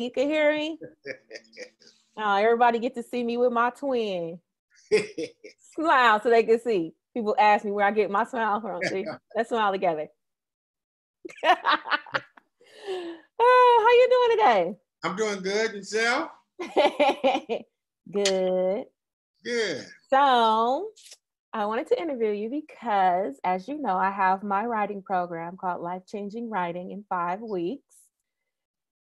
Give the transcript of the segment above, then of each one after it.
You can hear me? Oh, everybody get to see me with my twin. smile so they can see. People ask me where I get my smile from. See, let's smile together. uh, how you doing today? I'm doing good. Yourself? good. Good. So, I wanted to interview you because, as you know, I have my writing program called Life Changing Writing in five weeks,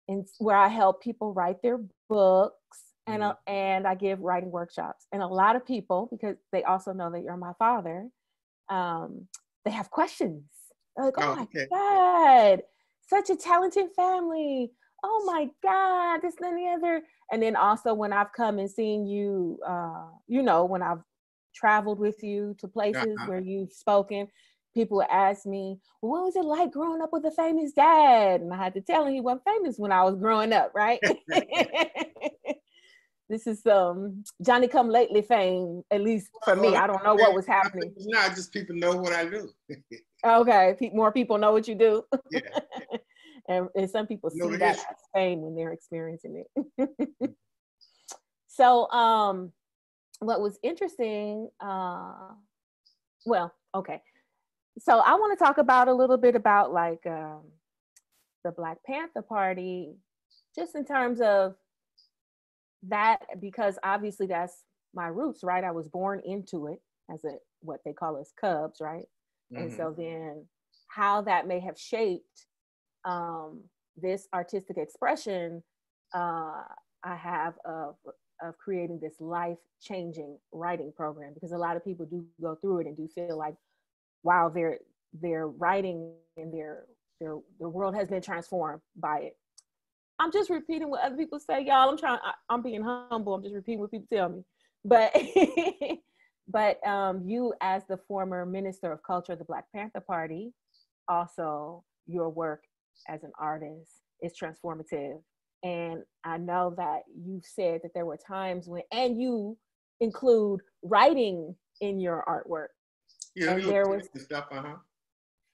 and where I help people write their books and uh, and I give writing workshops. And a lot of people, because they also know that you're my father, um, they have questions. They're like, "Oh, oh my okay. God, such a talented family! Oh my God, this and the other." And then also when I've come and seen you, uh, you know, when I've traveled with you to places uh-huh. where you've spoken, people would ask me, well, what was it like growing up with a famous dad? And I had to tell him he wasn't famous when I was growing up, right? this is um Johnny Come Lately fame, at least for me. I don't know what was happening. It's not just people know what I do. okay, more people know what you do. Yeah. and, and some people see that as fame when they're experiencing it. so um what was interesting, uh well, okay. So I want to talk about a little bit about like um the Black Panther Party, just in terms of that because obviously that's my roots, right? I was born into it as a what they call as cubs, right? Mm-hmm. And so then how that may have shaped um, this artistic expression uh, I have of of creating this life changing writing program because a lot of people do go through it and do feel like wow their their writing and their their their world has been transformed by it I'm just repeating what other people say, y'all. I'm trying. I, am being humble. I'm just repeating what people tell me. But but um, you, as the former minister of culture of the Black Panther Party, also your work as an artist is transformative. And I know that you've said that there were times when, and you include writing in your artwork. Yeah, and there was stuff, uh-huh.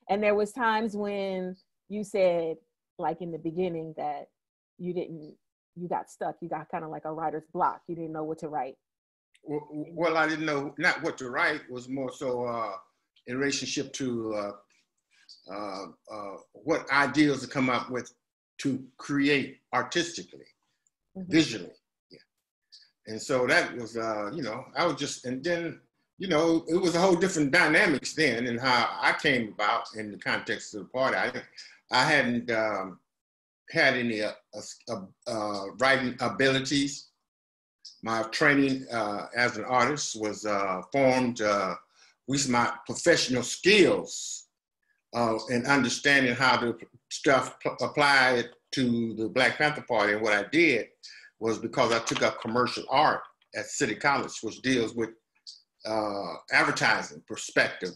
And there was times when you said, like in the beginning, that you didn't you got stuck you got kind of like a writer's block you didn't know what to write well, i didn't know not what to write was more so uh, in relationship to uh, uh, uh what ideas to come up with to create artistically mm-hmm. visually yeah. and so that was uh, you know i was just and then you know it was a whole different dynamics then and how i came about in the context of the party i, I hadn't um, had any uh, uh, uh, writing abilities. My training uh, as an artist was uh, formed uh, with my professional skills and understanding how the stuff apply it to the Black Panther Party. And what I did was because I took up commercial art at City College, which deals with advertising perspective,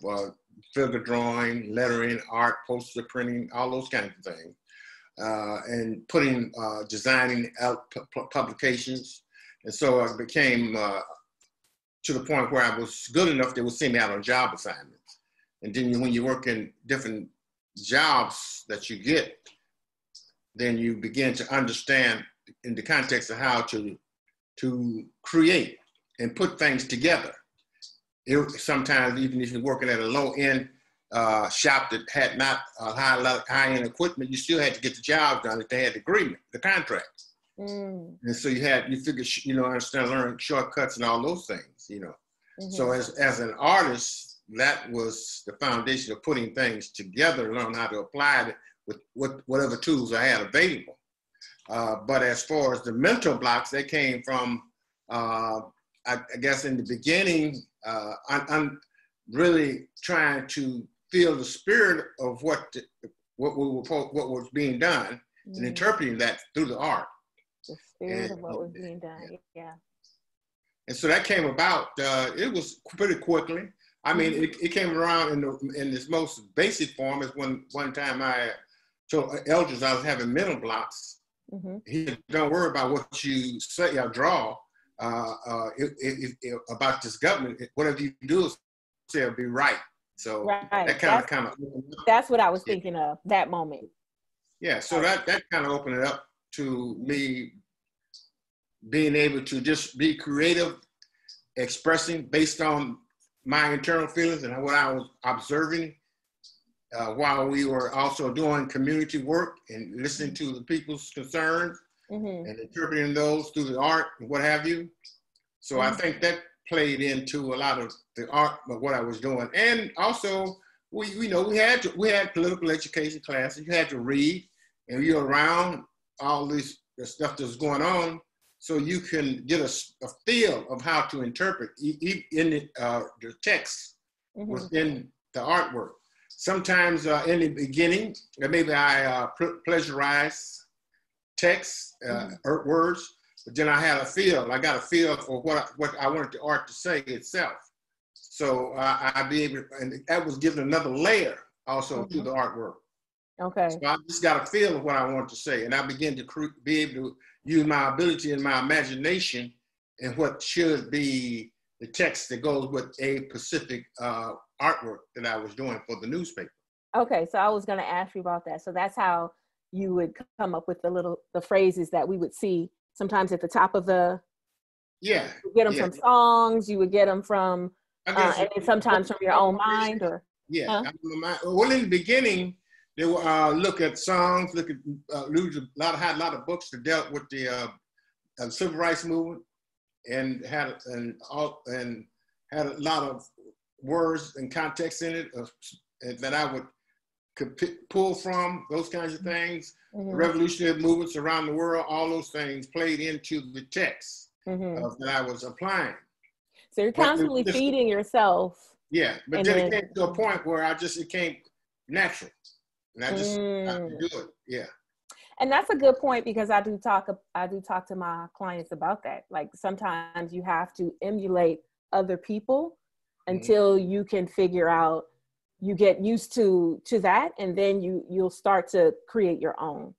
figure drawing, lettering, art, poster printing, all those kinds of things uh, and putting, uh, designing out publications. And so I became uh, to the point where I was good enough they would send me out on job assignments. And then when you work in different jobs that you get, then you begin to understand in the context of how to, to create and put things together. It, sometimes even if you're working at a low end uh, shop that had not uh, high high end equipment, you still had to get the job done if they had the agreement, the contract. Mm. And so you had you figure you know understand learn shortcuts and all those things, you know. Mm-hmm. So as as an artist, that was the foundation of putting things together, learn how to apply it with, with whatever tools I had available. Uh, but as far as the mental blocks, they came from, uh, I, I, guess in the beginning, uh, I'm really trying to feel the spirit of what the, what we were what was being done mm-hmm. and interpreting that through the art. The spirit and, of what was being done, yeah. And so that came about. Uh, it was pretty quickly. I mean, mm-hmm. it, it, came around in the in its most basic form. Is when one time I told Eldridge I was having mental blocks. Mm-hmm. He said, "Don't worry about what you say or draw uh, uh, it, it, about this government. Whatever you do is say it'll be right." So right. that kind of kind of that's what I was thinking of that moment. Yeah, so that that kind of opened it up to me being able to just be creative, expressing based on my internal feelings and what I was observing uh, while we were also doing community work and listening to the people's concerns mm-hmm. and interpreting those through the art and what have you. So mm-hmm. I think that played into a lot of the art of what I was doing. And also, we, you know, we had to, we had political education classes. You had to read, and you're around all this the stuff that's going on, so you can get a, a feel of how to interpret e- in the, uh, the text mm-hmm. within the artwork. Sometimes uh, in the beginning, maybe I uh, plagiarize text, uh, mm-hmm. words, but then I had a feel. I got a feel for what what I wanted the art to say itself. So uh, I'd be able, and that was given another layer also mm-hmm. to the artwork. Okay. So I just got a feel of what I want to say, and I began to cre- be able to use my ability and my imagination and what should be the text that goes with a specific uh, artwork that I was doing for the newspaper. Okay, so I was going to ask you about that. So that's how you would come up with the little the phrases that we would see sometimes at the top of the yeah you get them yeah. from songs you would get them from uh, and then sometimes from your own mind or yeah huh? well in the beginning they will uh, look at songs look at uh, a lot of had a lot of books that dealt with the uh, uh, civil rights movement and had and all and had a lot of words and context in it that I would could pull from those kinds of things mm-hmm. revolutionary movements around the world, all those things played into the text mm-hmm. uh, that I was applying. So you're constantly just, feeding yourself. Yeah, but then, then, it came to a point where I just it came natural, and I just mm. do it. Yeah. And that's a good point because I do talk I do talk to my clients about that. Like sometimes you have to emulate other people mm-hmm. until you can figure out you get used to to that and then you you'll start to create your own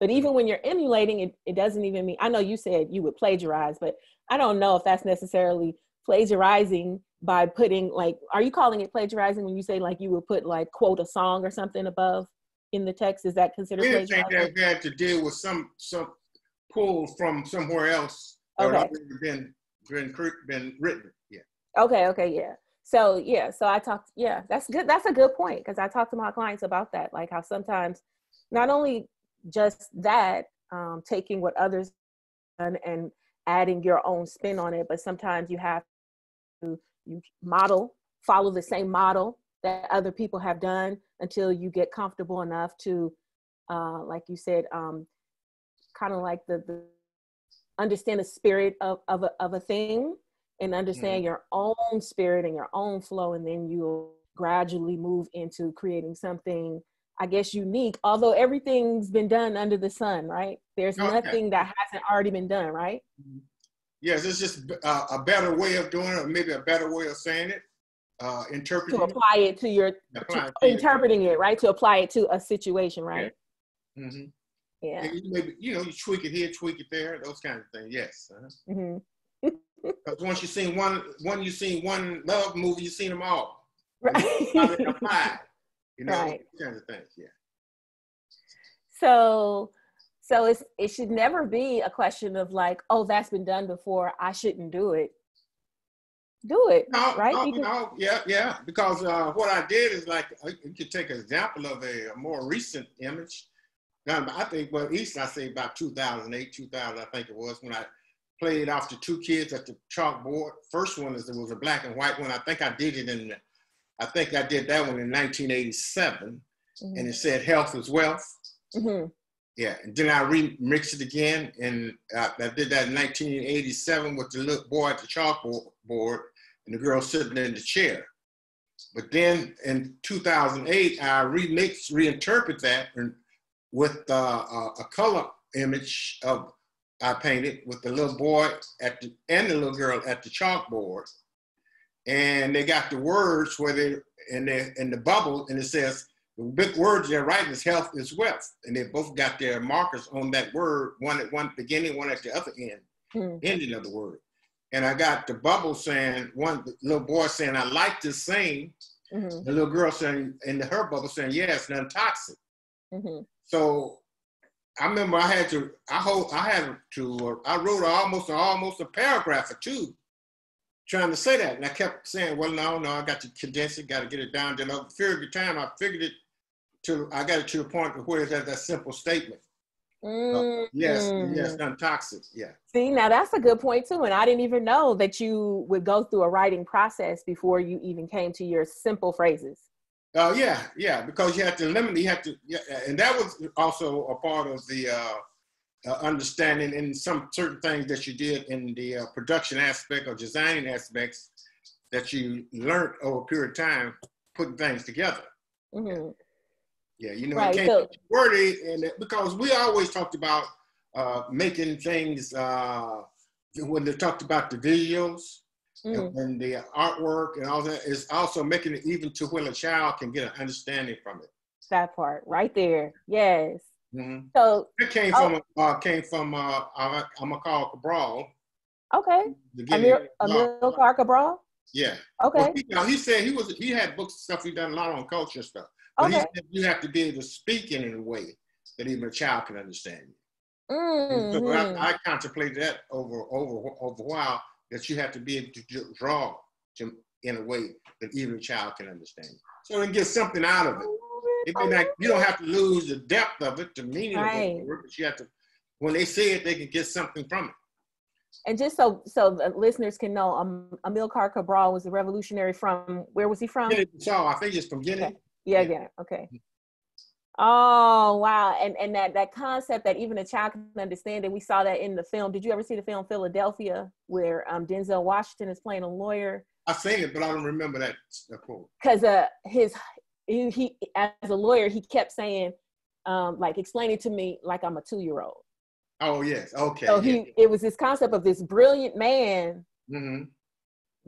but even when you're emulating it it doesn't even mean i know you said you would plagiarize but i don't know if that's necessarily plagiarizing by putting like are you calling it plagiarizing when you say like you would put like quote a song or something above in the text is that considered Anything plagiarizing? that had to deal with some some pull from somewhere else okay. been been been written yeah okay okay yeah so yeah so i talked yeah that's good that's a good point because i talk to my clients about that like how sometimes not only just that um, taking what others done and adding your own spin on it but sometimes you have to you model follow the same model that other people have done until you get comfortable enough to uh, like you said um, kind of like the, the understand the spirit of, of, a, of a thing and understand mm-hmm. your own spirit and your own flow and then you'll gradually move into creating something i guess unique although everything's been done under the sun right there's okay. nothing that hasn't already been done right mm-hmm. yes it's just a, a, better way of doing it or maybe a better way of saying it uh interpreting to apply it to your to, to interpreting it right to apply it to a situation right yeah. Mm-hmm. yeah. maybe you know you tweak it here tweak it there those kinds of things yes uh-huh. mm-hmm. Because once you've seen one, one you've seen one love movie, you've seen them all. Right. you know, right. kinds of things. Yeah. So, so it's it should never be a question of like, oh, that's been done before. I shouldn't do it. Do it, no, right? No, because- no, yeah, yeah. Because uh, what I did is like you could take an example of a, a more recent image. I think, well, at least I say about 2008, 2000, I think it was when I played off the two kids at the chalkboard. First one is it was a black and white one. I think I did it in, I think I did that one in 1987, mm-hmm. and it said "Health is Wealth." Mm-hmm. Yeah, and then I remixed it again, and I, I, did that in 1987 with the little boy at the chalkboard and the girl sitting in the chair. But then in 2008, I remixed, reinterpret that and with uh, a color image of I painted with the little boy at the and the little girl at the chalkboard, and they got the words where they in the in the bubble, and it says the big words they're writing is health is wealth, and they both got their markers on that word, one at one beginning, one at the other end, mm. ending of the word. And I got the bubble saying one little boy saying I like to sing, mm-hmm. the little girl saying in her bubble saying yes, non toxic. Mm-hmm. So I remember I had to, I hold, I had to, uh, I wrote almost almost a paragraph or two trying to say that. And I kept saying, well, no, no, I got to condense it, got to get it down. Then over the period of time, I figured it to, I got it to the point where it's that, that simple statement. Mm. Uh, yes, yes, non-toxic, yeah. See, now that's a good point too. And I didn't even know that you would go through a writing process before you even came to your simple phrases. Uh, yeah, yeah, because you have to limit, you have to, yeah, and that was also a part of the uh, uh, understanding in some certain things that you did in the uh, production aspect or designing aspects that you learned over a period of time putting things together. Mm-hmm. Yeah, you know, right, it can't so, be wordy, and because we always talked about uh, making things uh, when they talked about the videos mm. and the artwork and all that is also making it even to where a child can get an understanding from it. That part right there, yes. Mm-hmm. So it came oh, from uh, came from uh, I'm gonna call Cabral. Okay, Amir, Amilcar Cabral. Yeah. Okay. Well, he, now he said he was he had books and stuff. He done a lot on culture stuff. But okay. he said you have to be able to speak in a way that even a child can understand you. Mm-hmm. So I, mm-hmm. I, contemplated that over over over a while that you have to be able to draw to, in a way that even a child can understand. So and get something out of it. It not, you don't have to lose the depth of it, the meaning right. of the word, but you have to. When they say it, they can get something from it. And just so so the listeners can know, um, Amilcar Cabral was a revolutionary from where was he from? So I think it's from Guinea. Okay. Yeah, yeah, yeah. Okay. Oh wow, and and that that concept that even a child can understand it. We saw that in the film. Did you ever see the film Philadelphia, where um, Denzel Washington is playing a lawyer? I've seen it, but I don't remember that quote. Because uh, his he, he, as a lawyer, he kept saying, um, like explaining to me like I'm a two year old. Oh yes, okay. So he it was this concept of this brilliant man, mm-hmm.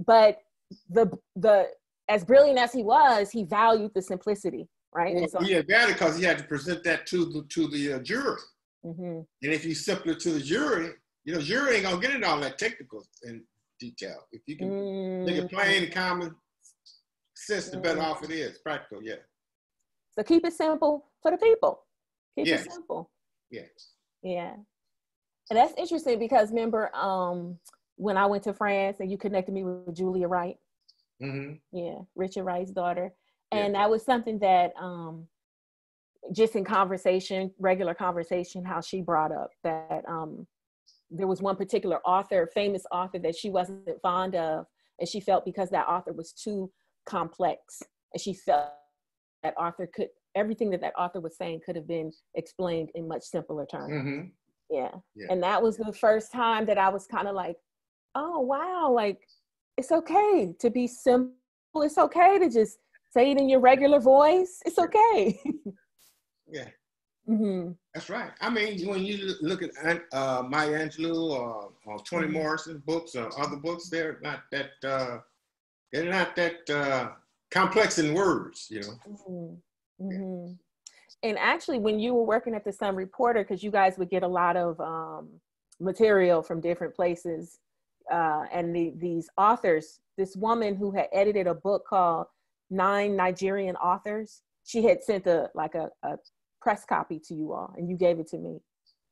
but the the as brilliant as he was, he valued the simplicity right? Well, so, yeah, that because he had to present that to the to the uh, jury. Mm-hmm. And if you simply to the jury, you know, jury ain't gonna get into all that technical in detail. If you can mm-hmm. make it plain and common sense, the better mm-hmm. off it is. Practical, yeah. So keep it simple for the people. Keep yes. it simple. Yeah. Yeah. And that's interesting because remember um, when I went to France and you connected me with Julia Wright. Mm-hmm. Yeah, Richard Wright's daughter and yeah. that was something that um, just in conversation regular conversation how she brought up that um, there was one particular author famous author that she wasn't fond of and she felt because that author was too complex and she felt that author could everything that that author was saying could have been explained in much simpler terms mm-hmm. yeah. yeah and that was the first time that i was kind of like oh wow like it's okay to be simple it's okay to just say it in your regular voice. It's okay. yeah. Mm-hmm. That's right. I mean, when you look at uh, Maya Angelou or, or Toni mm-hmm. Morrison books or other books, they're not that uh, they're not that uh, complex in words, you know. Mm-hmm. Mm-hmm. And actually, when you were working at the Sun Reporter, because you guys would get a lot of um, material from different places, uh, and the, these authors, this woman who had edited a book called nine Nigerian authors. She had sent a like a, a press copy to you all, and you gave it to me.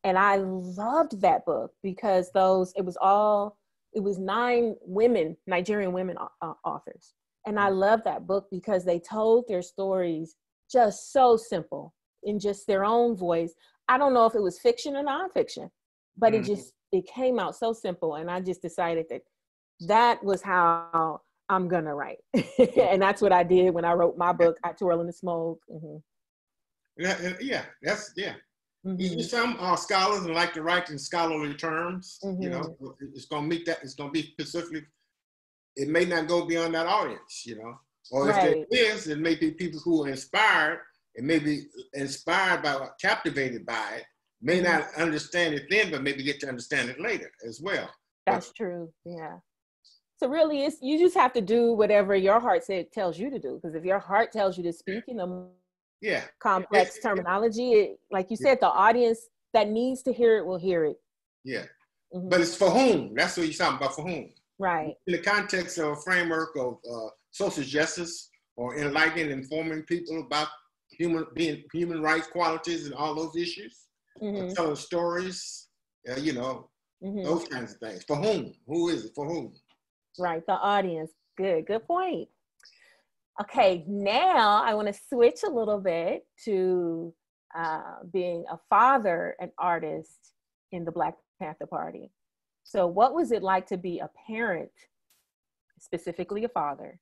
And I loved that book because those it was all it was nine women, Nigerian women uh, authors. And I love that book because they told their stories just so simple in just their own voice. I don't know if it was fiction or nonfiction, but mm-hmm. it just it came out so simple and I just decided that that was how I'm gonna write, and that's what I did when I wrote my book, I Twirl in the Smoke. Mm-hmm. Yeah, yeah, that's yeah. Mm-hmm. Some uh, scholars like to write in scholarly terms. Mm-hmm. You know, mm-hmm. it's gonna meet that. It's gonna be specific. It may not go beyond that audience. You know, or right. if there is, it may be people who are inspired. It may be inspired by, captivated by it. May mm-hmm. not understand it then, but maybe get to understand it later as well. That's but, true. Yeah. So really, it's you just have to do whatever your heart said tells you to do. Because if your heart tells you to speak in a yeah complex terminology, it, like you said, the audience that needs to hear it will hear it. Yeah, mm-hmm. but it's for whom? That's what you're talking about. For whom? Right. In the context of a framework of uh, social justice or enlightening, informing people about human being human rights qualities and all those issues. mm-hmm. telling stories, uh, you know, mm-hmm. those kinds of things. For whom? Who is it? For whom? Right, the audience. Good, good point. Okay, now I want to switch a little bit to uh, being a father and artist in the Black Panther Party. So, what was it like to be a parent, specifically a father,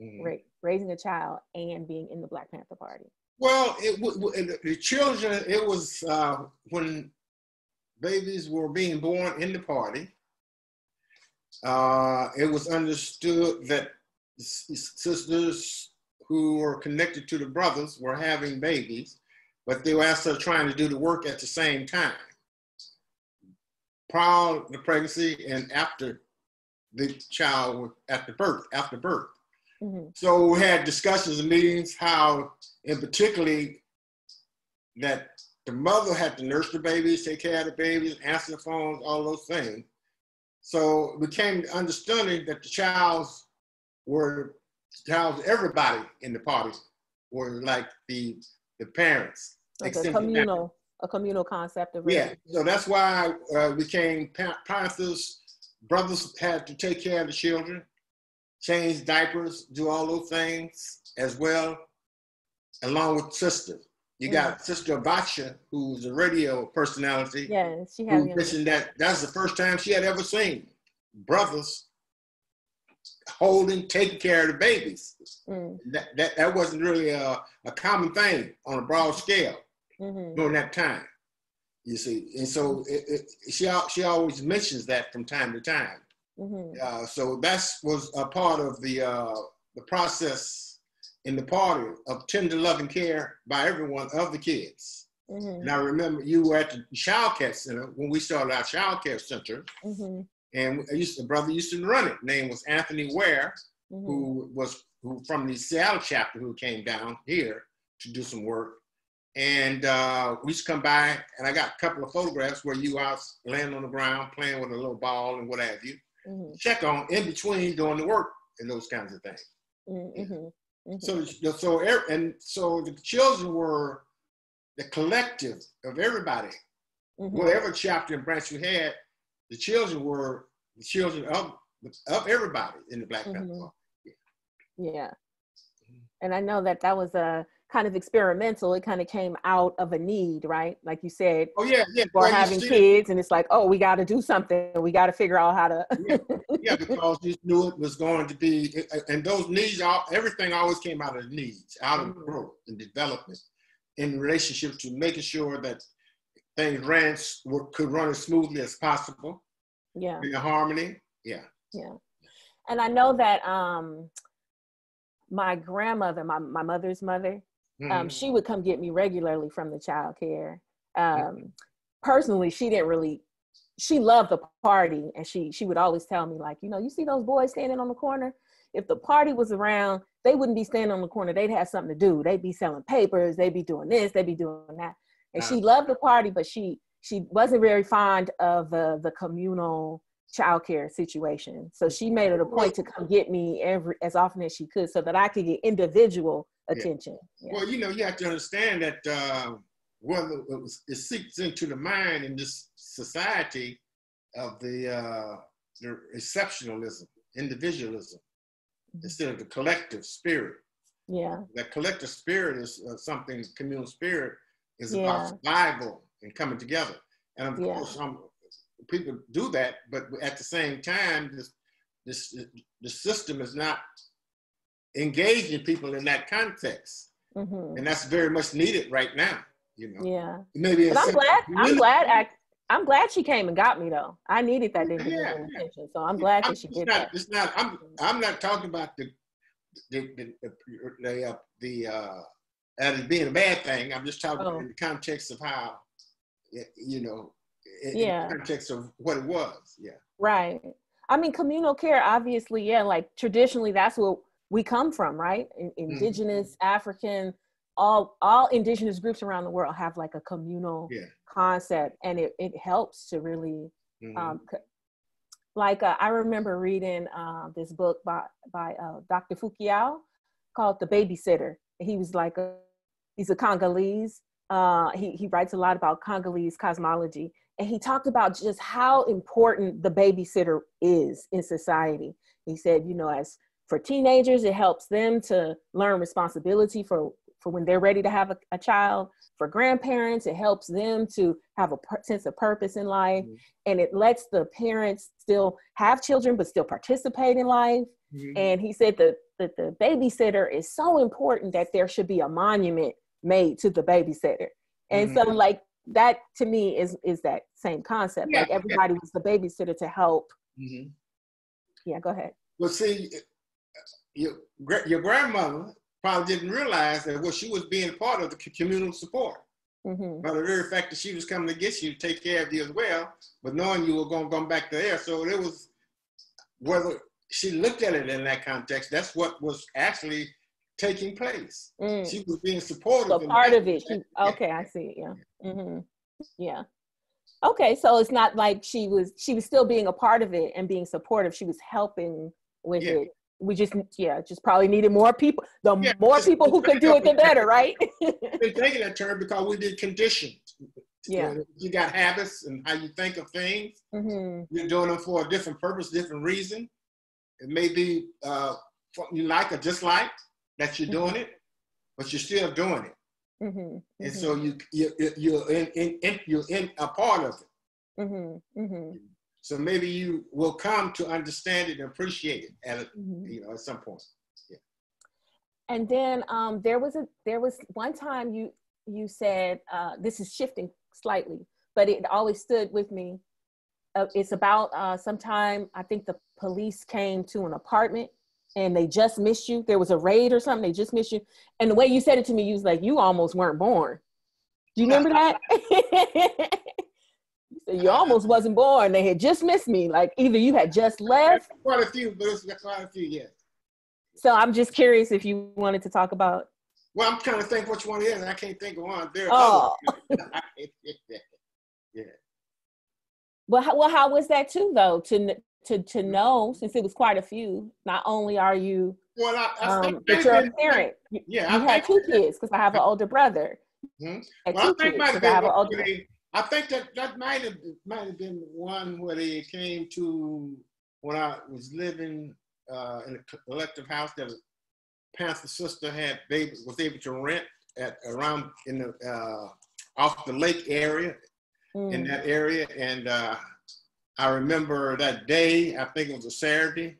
mm-hmm. ra- raising a child, and being in the Black Panther Party? Well, it, the children, it was uh, when babies were being born in the party. Uh, it was understood that sisters who were connected to the brothers were having babies, but they were also trying to do the work at the same time. Prior to the pregnancy and after the child at the birth, after birth. Mm-hmm. So we had discussions and meetings how, in particularly, that the mother had to nurse the babies, take care of the babies, answer the phones, all those things. So it became understanding that the child's were child's everybody in the parties were like the the parents. Like a communal, a communal concept of yeah. So that's why uh, became Panthers. Brothers had to take care of the children change diapers, do all those things as well, along with sisters. You got mm. Sister Abacha, who's a radio personality. Yeah, she had mentioned that that's the first time she had ever seen brothers holding, taking care of the babies. Mm. That, that, that wasn't really a, a common thing on a broad scale mm-hmm. during that time. You see, and so it, it, she she always mentions that from time to time. Mm-hmm. Uh, so that was a part of the uh, the process in the party of tender loving care by everyone of the kids. Mm-hmm. And I remember you were at the child care center when we started our child care center, mm-hmm. and I used to, brother used to run it. Name was Anthony Ware, mm-hmm. who was who from the Seattle chapter who came down here to do some work. And uh, we used to come by, and I got a couple of photographs where you was laying on the ground playing with a little ball and what have you mm-hmm. check on in between doing the work and those kinds of things. Mm-hmm. mm-hmm. So, so, and so the children were the collective of everybody. Mm-hmm. Whatever chapter and branch you had, the children were the children of of everybody in the Black Panther. Mm-hmm. Yeah. yeah. And I know that that was a kind of experimental. It kind of came out of a need, right? Like you said. Oh yeah, yeah. For having kids, and it's like, oh, we got to do something. We got to figure out how to. yeah. yeah, because you knew it was going to be, and those needs, everything always came out of needs, out of mm-hmm. growth and development, in relationship to making sure that things ran could run as smoothly as possible. Yeah. In harmony. Yeah. Yeah. And I know that um my grandmother, my, my mother's mother, mm-hmm. Um, she would come get me regularly from the child care. Um, personally, she didn't really. She loved the party, and she she would always tell me like, you know, you see those boys standing on the corner. If the party was around, they wouldn't be standing on the corner. They'd have something to do. They'd be selling papers. They'd be doing this. They'd be doing that. And she loved the party, but she she wasn't very fond of the the communal childcare situation. So she made it a point to come get me every as often as she could, so that I could get individual attention. Yeah. Well, you know, you have to understand that uh, whether it, was, it seeps into the mind in this society of the, uh, the exceptionalism, individualism, mm-hmm. instead of the collective spirit. Yeah. That collective spirit is uh, something, communal spirit is yeah. about survival and coming together. And of yeah. course, um, people do that, but at the same time, this, this, the system is not engaging people in that context. Mm-hmm. And that's very much needed right now, you know. Yeah. Maybe I'm glad I'm glad I, I'm glad she came and got me though. I needed that yeah, yeah. attention. So I'm glad I'm, that she did not, that. It's not I'm I'm not talking about the the the the, the, uh, the uh as being a bad thing. I'm just talking oh. in the context of how you know in, yeah. in the context of what it was. Yeah. Right. I mean, communal care, obviously, yeah, like traditionally, that's what we come from, right? In, mm-hmm. indigenous, mm-hmm. African, all all indigenous groups around the world have like a communal yeah. concept, and it it helps to really, mm-hmm. um, like uh, I remember reading uh, this book by by uh, Dr. Fu-Kiau called The Babysitter. He was like a he's a Congolese uh, he, he writes a lot about Congolese cosmology, and he talked about just how important the babysitter is in society. He said, you know, as for teenagers, it helps them to learn responsibility for, for when they're ready to have a, a child. For grandparents, it helps them to have a per- sense of purpose in life. Mm-hmm. And it lets the parents still have children, but still participate in life. Mm-hmm. And he said that, that the babysitter is so important that there should be a monument made to the babysitter. And mm-hmm. so like that to me is is that same concept. Yeah, like everybody yeah. was the babysitter to help. Mm-hmm. Yeah, go ahead. Well, see, your your grandmother probably didn't realize that well, she was being part of the communal support. Mm-hmm. By the very fact that she was coming to get you to take care of you as well, but knowing you were going to come back to there, so it was whether she looked at it in that context. That's what was actually taking place. Mm. She was being supportive. So part of it. She, okay, I see. Yeah. Mm-hmm. Yeah. Okay, so it's not like she was she was still being a part of it and being supportive. She was helping with yeah. it. We just yeah, just probably needed more people. The yeah, more people who could do it, the better, right? been taking that term because we did conditioned. Yeah. You got habits and how you think of things. Mm-hmm. You're doing them for a different purpose, different reason. It may be uh, you like or dislike that you're doing mm-hmm. it, but you're still doing it. Mm-hmm. And so mm-hmm. you, you you're in, in, in, you're in a part of it. Mm-hmm. Mm-hmm. So maybe you will come to understand it and appreciate it at you know at some point. Yeah. And then um, there was a there was one time you you said uh, this is shifting slightly, but it always stood with me. Uh, it's about uh, sometime I think the police came to an apartment and they just missed you. There was a raid or something, they just missed you. And the way you said it to me, you was like, you almost weren't born. Do you remember that? you almost wasn't born. They had just missed me. Like either you had just left. Quite a few, but it's quite a few, yes. So I'm just curious if you wanted to talk about. Well, I'm trying to think which one it is. And I can't think of one. There oh. yeah. Well, how, well, how was that too, though? To to to know since it was quite a few. Not only are you well, I, I um, but you're a parent. Yeah, you I had two kids because I have an older brother. Mm-hmm. Well, I think might have been older... they, I think that that might have might have been one where they came to when I was living uh, in a collective house that a pastor sister had baby was able to rent at around in the uh, off the lake area mm. in that area and uh, I remember that day, I think it was a Saturday.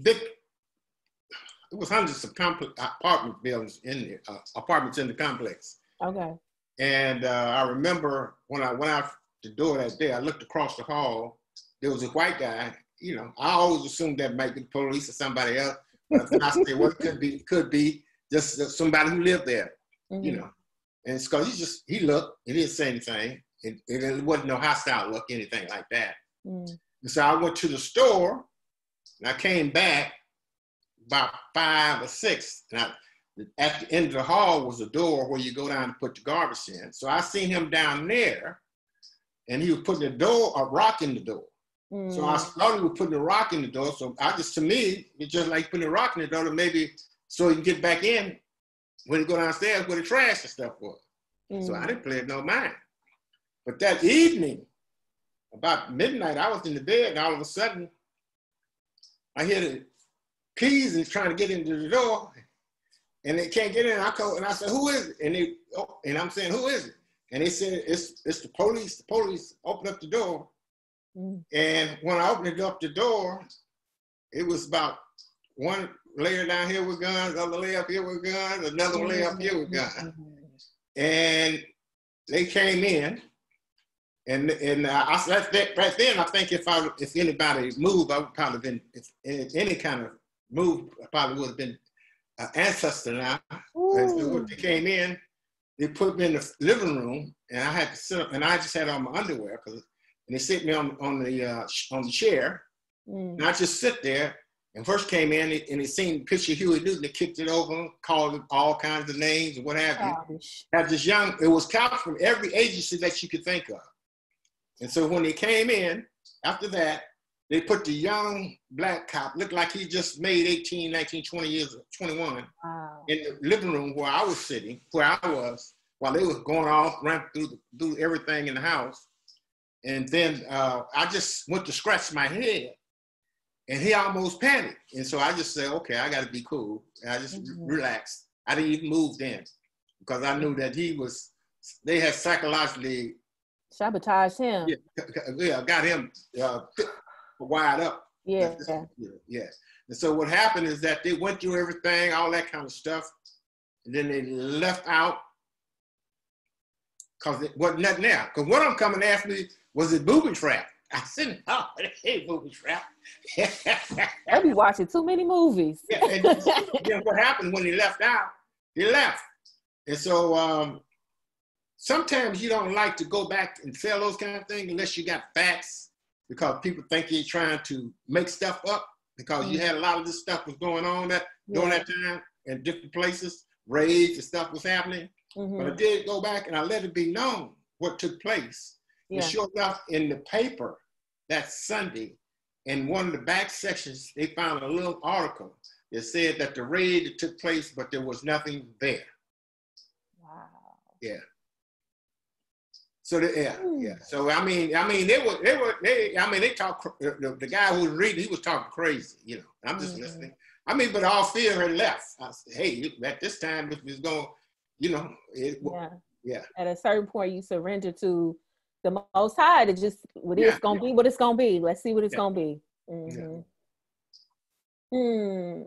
Big, it was hundreds of complex, apartment buildings in the, uh, apartments in the complex. Okay. And uh, I remember when I went out the door that day, I looked across the hall. There was a white guy. You know, I always assumed that might be the police or somebody else. But I said, well, it could be, could be just somebody who lived there. Mm-hmm. You know, and it's because he just he looked. He didn't say anything. It, it, wasn't no hostile look, anything like that. Mm. So I went to the store and I came back about five or six. And I, at the end of the hall was a door where you go down and put the garbage in. So I seen him down there and he was putting a door, a rock in the door. Mm. So I thought he was putting a rock in the door. So I just, to me, it's just like putting a rock in the door to maybe so he can get back in when he go downstairs where the trash and stuff was. Mm. So I mm. didn't play no mind. But that evening, about midnight, I was in the bed, and all of a sudden, I hear the keys and trying to get into the door, and they can't get in. I call and I said, "Who is it?" And they, oh, and I'm saying, "Who is it?" And they said, "It's it's the police." The police opened up the door, mm. and when I opened up the door, it was about one layer down here with guns, other layer up here with guns, another layer up here with guns, mm-hmm. and they came in and and uh, I that, that right then I think if I if anybody moved, I would probably been if, any kind of move, I probably would have been an ancestor now. And so when they came in, they put me in the living room, and I had to sit up, and I just had on my underwear because and they sit me on on the uh, on the chair, mm. and I just sit there. And first came in and they seen the picture of Huey Newton. They kicked it over, called it all kinds of names and what have you. Had this young, it was cops from every agency that you could think of. And so when they came in, after that, they put the young black cop, looked like he just made 18, 19, 20 years, 21, wow. in the living room where I was sitting, where I was, while they was going off, ran through the, through everything in the house, and then uh, I just went to scratch my head, and he almost panicked, and so I just said, okay, I got to be cool. And I just mm-hmm. relaxed. I didn't even move then because I knew that he was. They had psychologically sabotaged him. Yeah, yeah got him uh, wired up. Yeah. Yeah. And so what happened is that they went through everything, all that kind of stuff, and then they left out because it wasn't nothing there. Because what I'm coming after me was it booby trap. I said, no, it ain't booby trap. I be watching too many movies. yeah, and then what happened when he left out, he left. And so um, sometimes you don't like to go back and sell those kind of things unless you got facts because people think you're trying to make stuff up because mm-hmm. you had a lot of this stuff was going on that yeah. during that time in different places, raids and stuff was happening. Mm-hmm. But I did go back and I let it be known what took place. Yeah. It showed up in the paper that Sunday. In one of the back sections, they found a little article that said that the raid took place, but there was nothing there. Wow. Yeah. So the, yeah, yeah. So I mean, I mean, they were, they were, they. I mean, they talk. The, the guy who was reading, he was talking crazy. You know, I'm just mm-hmm. listening. I mean, but all fear had left. I said, hey, at this time, if it's going, you know, it, yeah, yeah. At a certain point, you surrender to the Most High to just what yeah, it's gonna yeah. be, what it's gonna be. Let's see what it's gonna be. Mm-hmm. Hmm.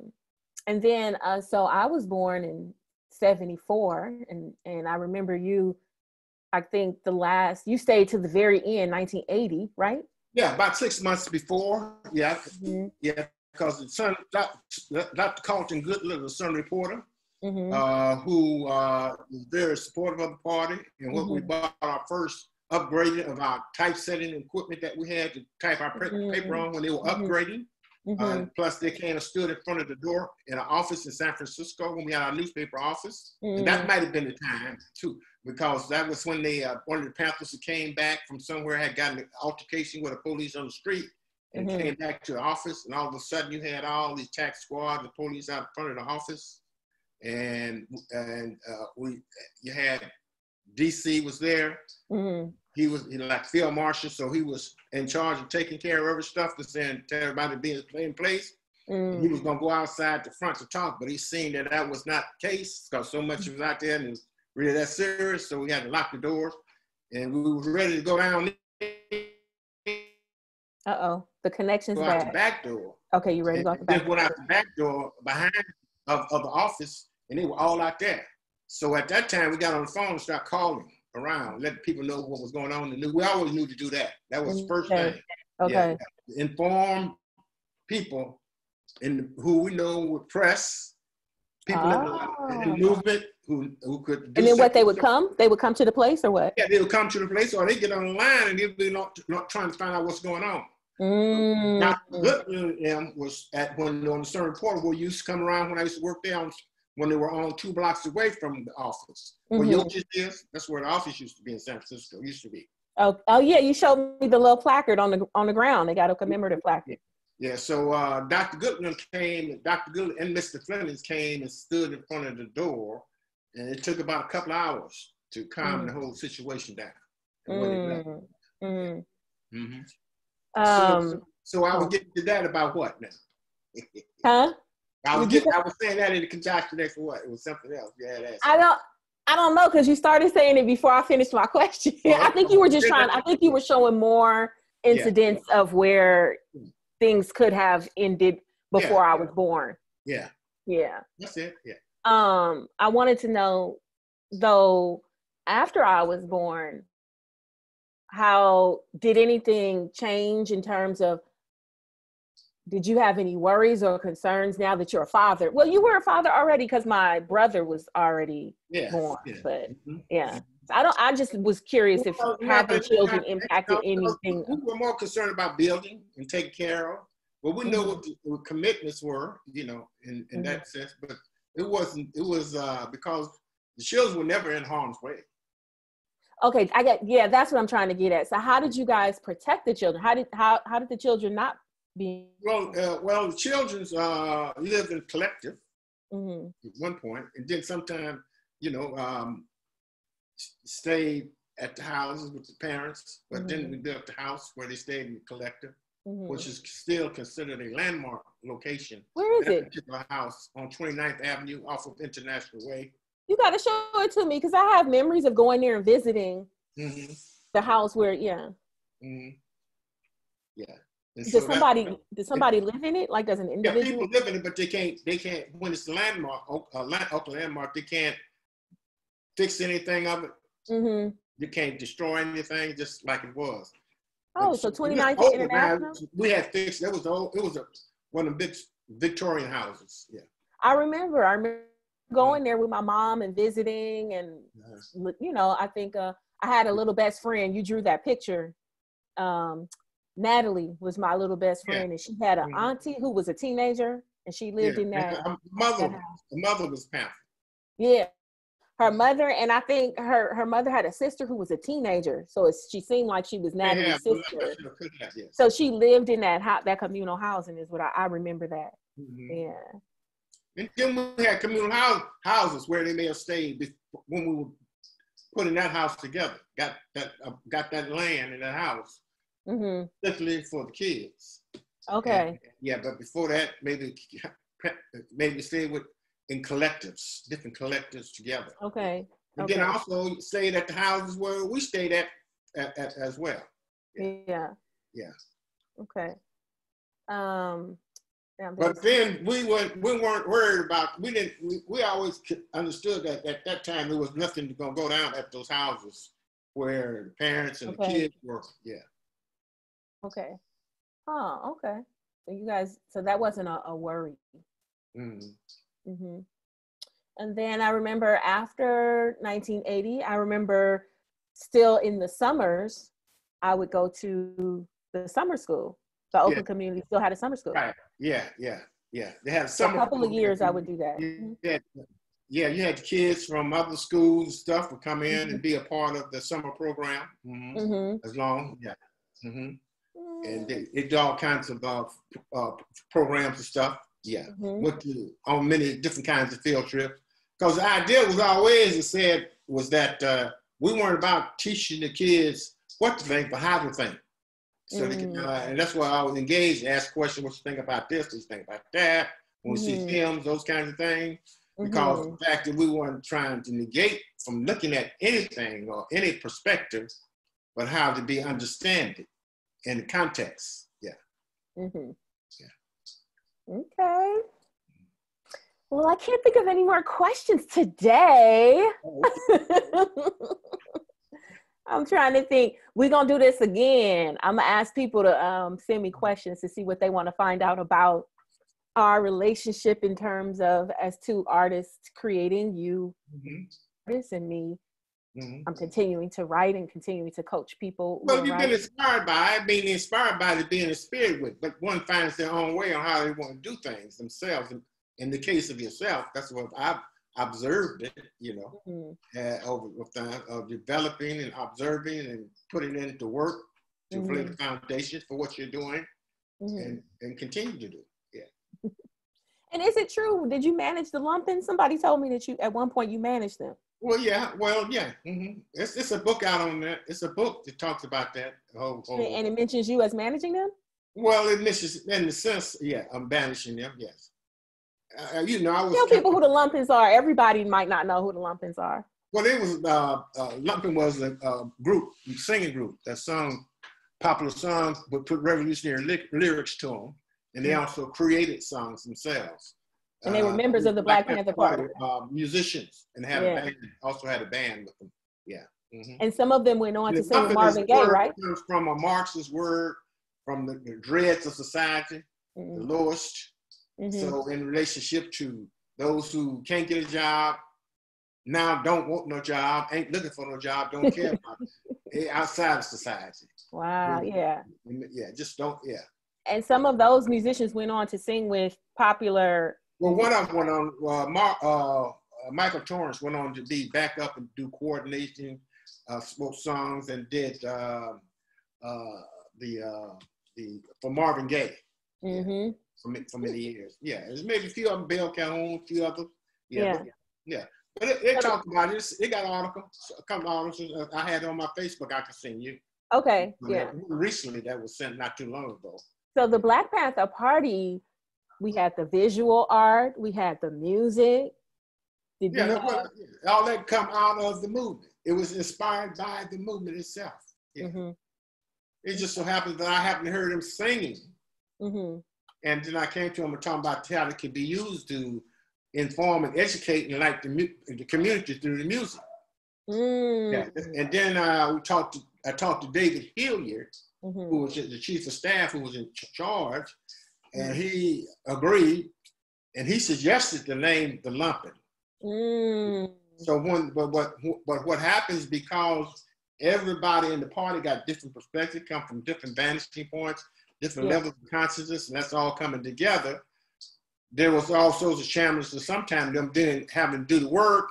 And then, uh, so I was born in '74, and and I remember you I think the last you stayed to the very end, 1980, right? Yeah, about six months before. Yeah, mm-hmm. yeah, because the son, Dr. Carlton Goodlett, the Sun reporter, mm-hmm. uh, who uh, was very supportive of the party, and when mm-hmm. we bought our first upgrading of our typesetting equipment that we had to type our mm-hmm. paper on when they were mm-hmm. upgrading. Mm-hmm. Uh, plus, they came and stood in front of the door in an office in San Francisco when we had our newspaper office. Mm-hmm. And that mm-hmm. might have been the time, too, because that was when they, uh, one of the Panthers came back from somewhere, had gotten an altercation with the police on the street and mm-hmm. came back to the office. And all of a sudden, you had all these tac squads, the police out in front of the office. And, and uh, we, you had DC was there. Mm-hmm he was he like field marshal, so he was in charge of taking care of every stuff to in to everybody being in place. Mm. He was gonna go outside the front to talk, but he seen that that was not the case because so much was out there and it was really that serious. So we had to lock the doors, and we was ready to go down. Uh oh, the connection's go bad. Out the back door. Okay, you ready to go out the back? Went out the back door behind of, of the office, and they were all out there. So at that time, we got on the phone and started calling around, let people know what was going on. And we always knew to do that. That was the first okay. thing. Okay. Yeah. Inform people and who we know would press, people oh. in, the, in, the, movement who, who could. and then what they would come? They would come to the place or what? Yeah, they would come to the place or they get online and they'd be not, not trying to find out what's going on. Mm. Dr. Goodlett was at when on the Sun Reporter, where used to come around when I used to work there on when they were on two blocks away from the office. Mm-hmm. Where Yoshi's is, that's where the office used to be in San Francisco. Used to be. Oh, oh yeah, you showed me the little placard on the on the ground. They got a commemorative placard. Yeah, so uh, Dr. Goodlett came, Dr. Goodlett and Mr. Flemings came and stood in front of the door, and it took about a couple hours to calm mm. the whole situation down. Mm. Mm. Mm-hmm. Um, so, so, I was getting to that about what now? huh? I was, just, I was saying that in conjunction next what? It was something else. Yeah, that's. I don't. I don't know because you started saying it before I finished my question. I think you were just trying. I think you were showing more incidents yeah. of where things could have ended before yeah. I was born. Yeah. Yeah. That's it. Yeah. Um, I wanted to know though after I was born, how did anything change in terms of did you have any worries or concerns now that you're a father? Well, you were a father already because my brother was already yeah, born, yeah. but mm-hmm. yeah. I don't. I just was curious if well, having children impacted anything. We were more concerned about building and taking care of. Well, we know mm-hmm. what the what commitments were, you know, in, in mm-hmm. that sense. But it wasn't. It was uh, because the children were never in harm's way. Okay, I get. Yeah, that's what I'm trying to get at. So, how did you guys protect the children? How did how how did the children not being well uh, well the children's uh lived in collective mm-hmm. at one point and then sometime you know um stayed at the houses with the parents, but mm-hmm. then we built the house where they stayed in the collective, mm-hmm. which is still considered a landmark location. Where is it? Particular house on 29th Avenue off of International Way. You got to show it to me because I have memories of going there and visiting mm-hmm. the house where, yeah. Mm-hmm. Yeah. And does so somebody that, does somebody it, live in it? Like does an individual? Yeah, people live in it, but they can't. They can't. When it's a landmark, a land, landmark, they can't fix anything of it. Mm-hmm. You can't destroy anything, just like it was. Oh, so 29th International. We had fixed. It was old. It was a one of the big Victorian houses. Yeah. I remember. I remember going there with my mom and visiting, and you know, I think uh, I had a little best friend. You drew that picture. Um, Natalie was my little best friend, yeah. and she had an mm-hmm. auntie who was a teenager, and she lived yeah. in that. And mother, that mother was Panther. Yeah, her mother, and I think her her mother had a sister who was a teenager, so she seemed like she was Natalie's yeah, sister. Yes. So she lived in that that communal housing is what I, I remember that. Mm-hmm. Yeah. And then we had communal house, houses where they may have stayed when we were putting that house together. Got that uh, got that land in that house mm-hmm. especially for the kids. Okay. And, yeah, but before that, maybe maybe stay with in collectives, different collectives together. Okay. And okay. then also stayed at the houses where we stayed at, at, at as well. Yeah. yeah. Yeah. Okay. Um. But then we weren't we weren't worried about we didn't we, we always understood that at that time there was nothing going to go down at those houses where the parents and okay. the kids were yeah Okay. Oh, okay. So you guys, so that wasn't a, a worry. Mm-hmm. Mm-hmm. And then I remember after 1980, I remember still in the summers, I would go to the summer school. The open yeah. community still had a summer school. Right. Yeah, yeah, yeah. They have summer. a couple of years, I would do that. Yeah, yeah. You had kids from other schools and stuff would come in mm-hmm. and be a part of the summer program. Mm-hmm. mm-hmm. As long, yeah. Mm-hmm and they, they do all kinds of uh, uh, programs and stuff. Yeah, mm-hmm. went to on many different kinds of field trips. Because the idea was always, it said, was that uh, we weren't about teaching the kids what to think, but how to think. So mm. can, uh, and that's why I was engaged, ask questions, what you think about this, what you think about that, when mm-hmm. we see mm-hmm. films, those kinds of things. Because mm-hmm. the fact that we weren't trying to negate from looking at anything or any perspective, but how to be understand in context. Yeah. Mm-hmm. Yeah. Okay. Well, I can't think of any more questions today. I'm trying to think. We're gonna do this again. I'm gonna ask people to um, send me questions to see what they want to find out about our relationship in terms of as two artists creating you, mm-hmm. this and me Mm-hmm. I'm continuing to write and continuing to coach people. Well, you've been inspired by it, being inspired by it, being inspired with, but one finds their own way on how they want to do things themselves. And in the case of yourself, that's what I've observed it, you know, mm-hmm. uh, over time of developing and observing and putting it into work to mm-hmm. lay the foundation for what you're doing mm-hmm. and, and continue to do. Yeah. and is it true? Did you manage the Lumpen? Somebody told me that you at one point you managed them. Well, yeah, well, yeah. Mm-hmm. It's it's a book out on that. It's a book that talks about that. Whole, whole. And it mentions you as managing them. Well, it mentions in the sense, yeah, I'm banishing them. Yes. Uh, you know, I was tell people who the Lumpens are. Everybody might not know who the Lumpens are. Well, it was uh, uh, Lumpen was a, a group, a singing group that sung popular songs, but put revolutionary li- lyrics to them, and they mm-hmm. also created songs themselves and they were uh, members of the Black, Black Panther Party. Uh, musicians and had yeah. a band, also had a band with them. Yeah. Mm-hmm. And some of them went on to sing Marvin Gaye, right? From a Marxist word, from the, the dregs of society, mm-hmm. the lowest. Mm-hmm. So in relationship to those who can't get a job, now don't want no job, ain't looking for no job, don't care about it, outside of society. Wow, yeah. Yeah, just don't, yeah. And some of those musicians went on to sing with popular well, one of them went on. Uh, Mar- uh, Michael Torrance went on to be back up and do coordination, uh, spoke songs, and did uh, uh, the uh, the for Marvin Gaye. Mm-hmm. For, for many years, yeah. There's maybe a few of them, Bill Calhoun, a few others. Yeah, yeah. But, yeah. But it, it talked about it. It got articles, a couple articles I had on my Facebook. I can send you. Okay. Yeah. Recently, that was sent not too long ago. So the Black Panther Party, we had the visual art, we had the music. Did yeah, well, all that come out of the movement. It was inspired by the movement itself. Yeah. Mm-hmm. It just so happened that I happened to hear them singing. Mm-hmm. And then I came to them and talking about how it could be used to inform and educate and like the, the community through the music. Mm. Yeah. And then uh, we talked to, I talked to David Hilliard, mm-hmm. who was the chief of staff, who was in charge, and he agreed, and he suggested the name the Lumpen. Mm. So when, but what, but what happens because everybody in the party got different perspectives, come from different vantage points, different yeah. levels of consciousness, and that's all coming together. There was all sorts of challenges. So sometimes them didn't having to do the work,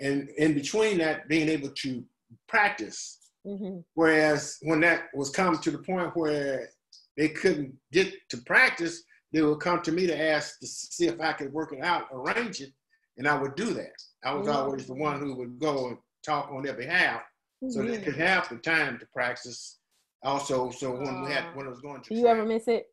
and in between that, being able to practice. Mm-hmm. Whereas when that was come to the point where they couldn't get to practice, they would come to me to ask to see if I could work it out, arrange it, and I would do that. I was mm-hmm. always the one who would go and talk on their behalf, mm-hmm. so they could have the time to practice. Also, so when uh, we had when I was going to, do you ever miss it?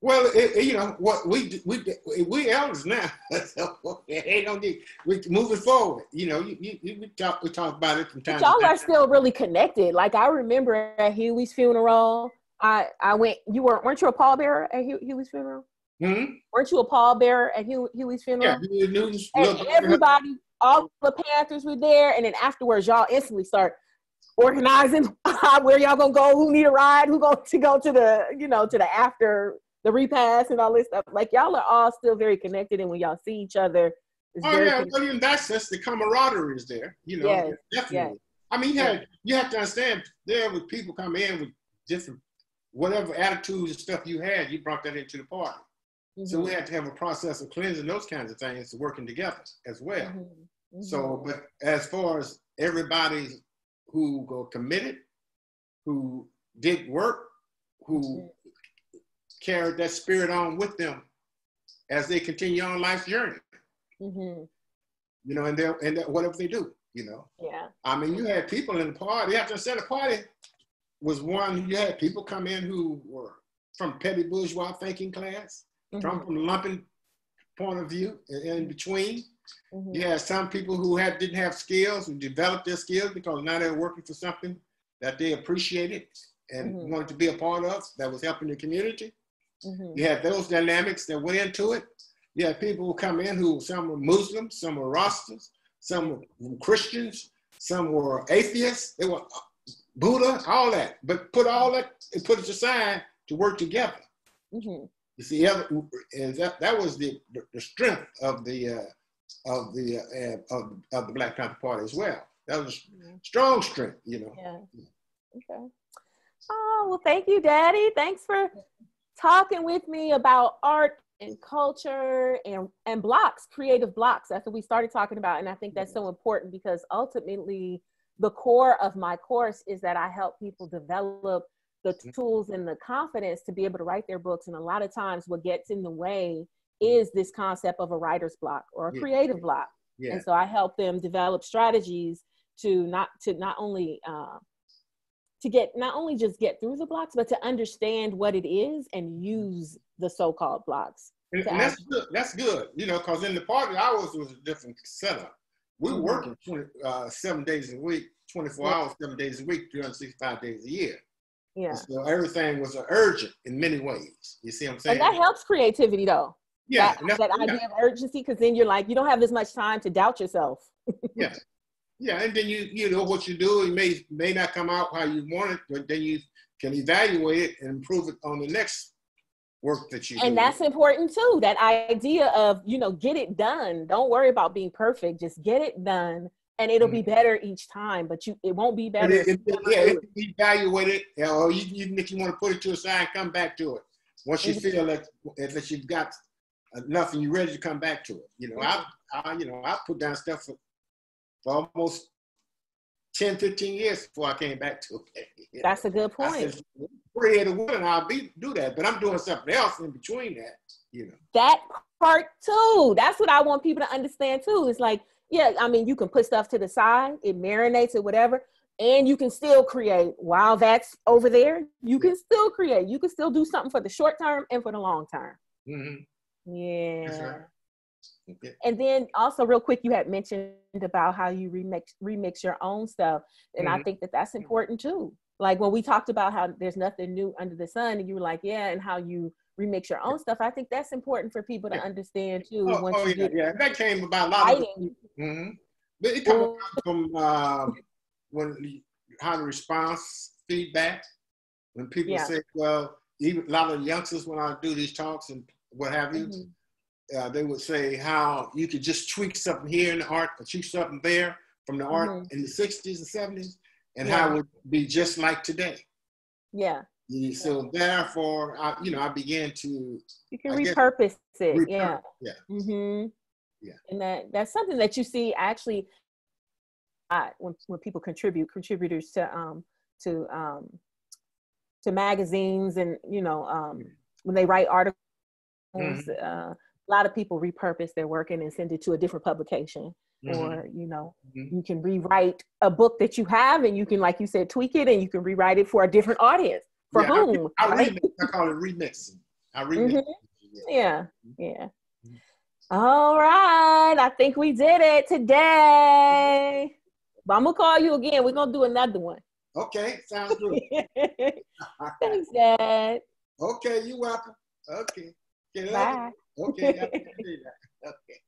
Well, it, it, you know what we we we elders now. hey, don't get we moving forward. You know, you, you, you we talk we talk about it from time. But y'all are still really connected. Like I remember at Huey's funeral, I I went. You were weren't you a pallbearer at Huey's funeral? hmm Weren't you a pallbearer at Huey's funeral? Yeah, news, and everybody, all the Panthers were there, and then afterwards, y'all instantly start organizing where y'all gonna go, who need a ride, who going to go to the you know to the after the repast and all this stuff. Like y'all are all still very connected, and when y'all see each other, oh yeah, well, in that sense, the camaraderie is there. You know, yes, definitely. Yes. I mean, you have you have to understand there with people come in with different whatever attitudes and stuff you had, you brought that into the party. Mm-hmm. So we had to have a process of cleansing those kinds of things, working together as well. Mm-hmm. Mm-hmm. So, but as far as everybody who go committed, who did work, who carried that spirit on with them as they continue on life's journey. Mm-hmm. You know, and they and whatever they do, you know. Yeah. I mean, you had people in the party. After I said the party was one. You had people come in who were from petty bourgeois thinking class, mm-hmm. from from lumpen point of view, and in between. Mm-hmm. You had some people who had didn't have skills who developed their skills because now they're working for something that they appreciated and mm-hmm. wanted to be a part of that was helping the community. Mm-hmm. You had those dynamics that went into it. You had people who come in who some were Muslims, some were Rastas, some were Christians, some were atheists. They were Buddha, all that. But put all that and put it aside to work together. Mm-hmm. You see, and that, that was the, the strength of the uh, of the uh, of, of the Black Panther Party as well. That was mm-hmm. strong strength, you know. Yeah. Okay. Oh well, thank you, Daddy. Thanks for talking with me about art and culture and and blocks, creative blocks. That's what we started talking about, and I think that's so important because ultimately, the core of my course is that I help people develop the mm-hmm. tools and the confidence to be able to write their books. And a lot of times, what gets in the way is this concept of a writer's block or a yeah. creative block. Yeah. And so I help them develop strategies to not to not only uh, to get not only just get through the blocks, but to understand what it is and use the so-called blocks. And, and that's good. That's good. You know, because in the party I was was a different setup. We were mm-hmm. working 20, uh, seven days a week, 24 yeah. hours, seven days a week, 365 days a year. Yeah. so everything was urgent in many ways. You see what I'm saying? And that helps creativity though. Yeah. That, that idea of urgency, because then you're like, you don't have as much time to doubt yourself. yeah. Yeah, and then you you know what you do, it may may not come out how you want it, but then you can evaluate it and improve it on the next work that you and do. that's important too that idea of you know get it done don't worry about being perfect just get it done and it'll mm-hmm. be better each time but you it won't be better it, it, yeah it, evaluate it or you, even if you want to put it to a side come back to it once you mm-hmm. feel that that you've got enough and you're ready to come back to it you know mm-hmm. I, I you know i put down stuff for, for almost 10, 15 years before I came back to it. That's a good point. Said, create a woman, I'll be do that, but I'm doing something else in between that, you know. That part too. That's what I want people to understand too. It's like yeah, I mean, you can put stuff to the side, it marinates or whatever, and you can still create while that's over there. You can still create. You can still do something for the short term and for the long term. Mm-hmm. Yeah. Right. Okay. And then also, real quick, you had mentioned about how you remix remix your own stuff, and mm-hmm. I think that that's important too. Like when we talked about how there's nothing new under the sun, and you were like, yeah, and how you remix your own stuff. I think that's important for people to yeah. understand too. Oh, once oh you yeah, yeah, that came about a lot of. Mm-hmm. But it comes from uh, when how the response feedback when people yeah. say, well, even a lot of youngsters when I do these talks and what have you, mm-hmm. Uh, they would say how you could just tweak something here in the art, or tweak something there from the art mm-hmm. in the 60s and 70s, and yeah. how it would be just like today. Yeah. So therefore, I, you know, I began to. You can I repurpose guess, it. Repurpose, yeah. Yeah. Mm-hmm. Yeah. And that that's something that you see actually. Uh, when when people contribute, contributors to um to um to magazines and you know um when they write articles, mm-hmm. uh, a lot of people repurpose their work and then send it to a different publication. Mm-hmm. Or you know, mm-hmm. you can rewrite a book that you have, and you can, like you said, tweak it, and you can rewrite it for a different audience. For yeah, whom? I, I, right? remix, I call it remixing. I remix. Mm-hmm. Yeah, yeah. Mm-hmm. All right, I think we did it today. But I'm gonna call you again. We're gonna do another one. Okay, sounds good. Thanks, Dad. Okay, you're welcome. Okay. Bye. Okay. okay.